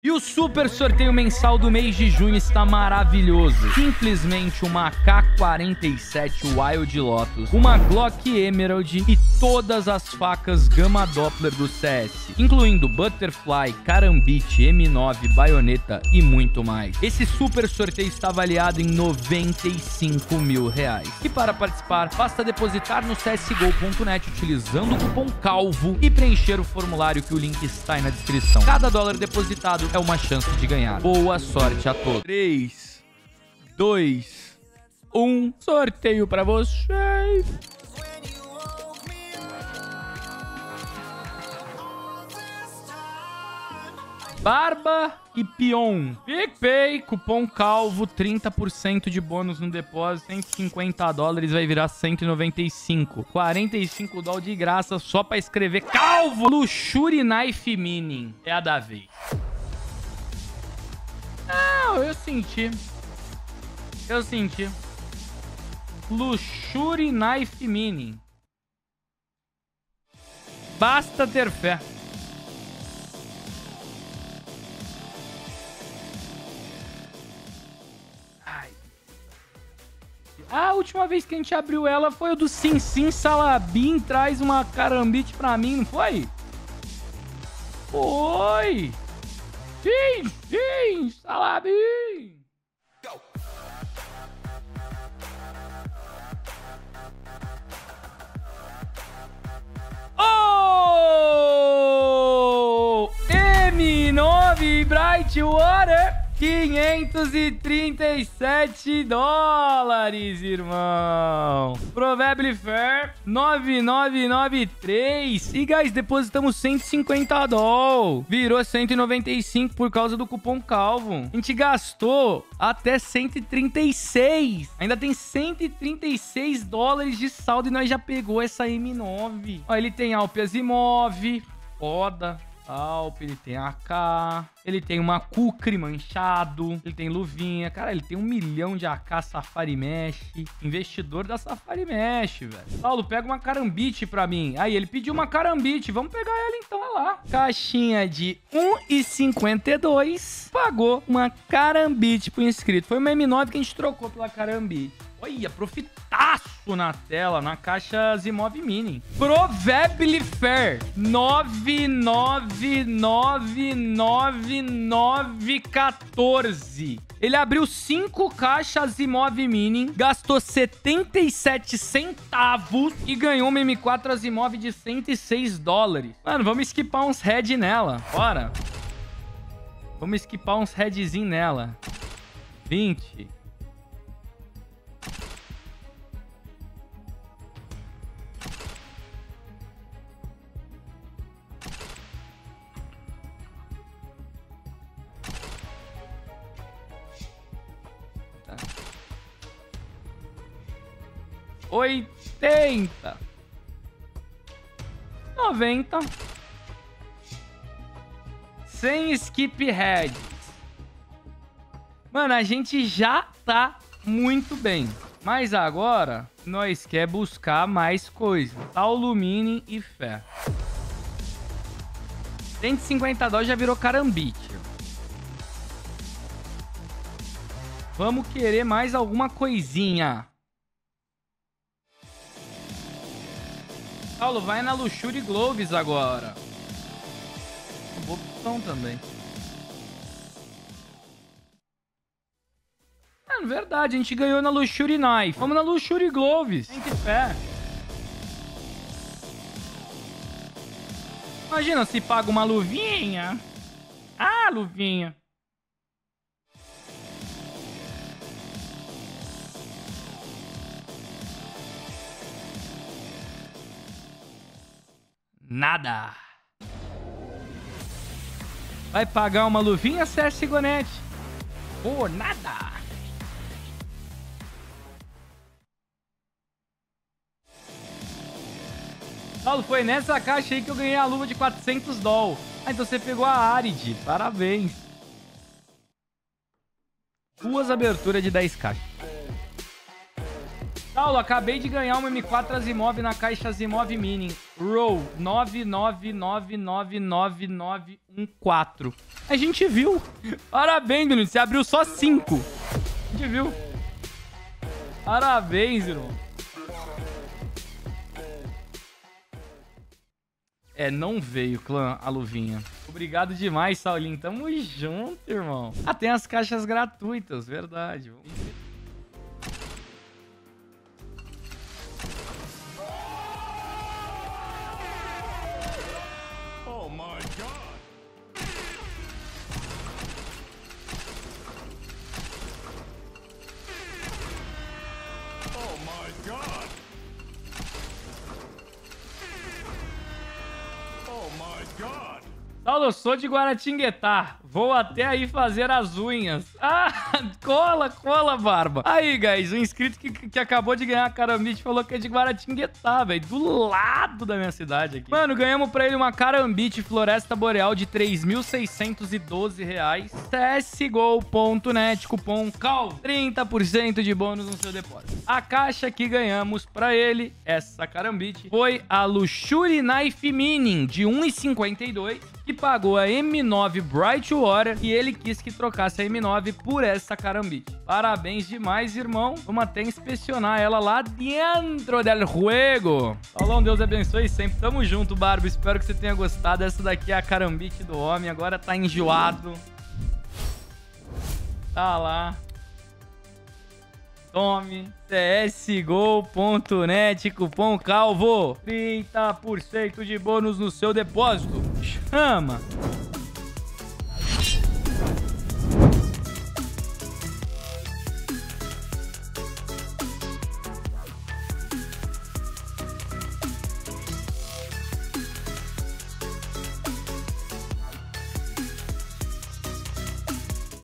E o super sorteio mensal do mês de junho está maravilhoso. Simplesmente uma K47 Wild Lotus, uma Glock Emerald e todas as facas Gama Doppler do CS, incluindo Butterfly, Karambit, M9, Baioneta e muito mais. Esse super sorteio está avaliado em 95 mil reais. E para participar, basta depositar no csgo.net utilizando o cupom CALVO e preencher o formulário que o link está aí na descrição. Cada dólar depositado é uma chance de ganhar. Boa sorte a todos. 3, 2, 1. Sorteio para vocês. Barba e Pion. PicPay, cupom CALVO, 30% de bônus no depósito, 150 dólares vai virar 195. 45 dólares de graça só pra escrever CALVO. Luxury Knife Mining é a da vez. Não, eu senti. Eu senti. Luxury Knife Mini. Basta ter fé. Ai. A última vez que a gente abriu ela foi o do Sim Sim Salabim. Traz uma carambite pra mim, não foi? Foi! Sim, sim, Salabim! Oh! M9 Brightwater 537 dólares, irmão. Probably Fair 9993. E, guys, depositamos 150 dólares. Virou 195 por causa do cupom Calvo. A gente gastou até 136. Ainda tem 136 dólares de saldo e nós já pegou essa M9. Ó, ele tem Alpe Asimov. Foda. Alp, ele tem AK, ele tem uma Kukri manchado, ele tem luvinha. Cara, ele tem um milhão de AK Safari Mesh. Investidor da Safari Mesh, velho. Paulo, pega uma carambite pra mim. Aí, ele pediu uma carambite. Vamos pegar ela então, olha lá. Caixinha de 1,52. Pagou uma carambite pro inscrito. Foi uma M9 que a gente trocou pela carambite. Olha, profitaço na tela, na caixa Zimov Mini. Probably Fair 999914. Ele abriu 5 caixas Zimov Mini, gastou 77 centavos e ganhou uma M4 Azimov de 106 dólares. Mano, vamos esquipar uns head nela. Bora. Vamos esquipar uns headzinho nela. 20. Oitenta, noventa, sem skip heads. Mano, a gente já tá muito bem. Mas agora, nós quer buscar mais coisa. Alumínio e ferro. 150 dólares já virou carambite. Vamos querer mais alguma coisinha. Paulo, vai na Luxury Gloves agora. Boa opção também. É verdade, a gente ganhou na Luxury Knife. Vamos na Luxury Gloves. Tem que fé. Imagina se paga uma luvinha. Ah, luvinha. Nada. Vai pagar uma luvinha, CS Gonete? Por nada. Paulo, foi nessa caixa aí que eu ganhei a luva de 400 doll. Ah, então você pegou a Arid. Parabéns. Duas aberturas de 10 caixas. Paulo, acabei de ganhar uma M4 Asimov na caixa Asimov Mini. Row 9999914. A gente viu. Parabéns, menino. Você abriu só 5. A gente viu. Parabéns, irmão. É, não veio, clã, a luvinha. Obrigado demais, Saulinho. Tamo junto, irmão. Ah, tem as caixas gratuitas, verdade. Vamos god! Saulo, eu sou de Guaratinguetá. Vou até aí fazer as unhas. Ah, cola, cola, barba. Aí, guys, um inscrito que, que acabou de ganhar a Carambite falou que é de Guaratinguetá, velho. Do lado da minha cidade aqui. Mano, ganhamos pra ele uma Carambite Floresta Boreal de 3.612 reais. CSGO.net, cupom CAL. 30% de bônus no seu depósito. A caixa que ganhamos pra ele, essa Carambite, foi a Luxury Knife Mini de 1,52 que pagou a M9 Bright Water e ele quis que trocasse a M9 por essa carambite. Parabéns demais, irmão. Vamos até inspecionar ela lá dentro del juego. Paulão, Deus abençoe sempre. Tamo junto, Barba. Espero que você tenha gostado. Essa daqui é a carambite do homem. Agora tá enjoado. Tá lá. Tome. csgo.net, cupom CALVO. 30% de bônus no seu depósito. Chama!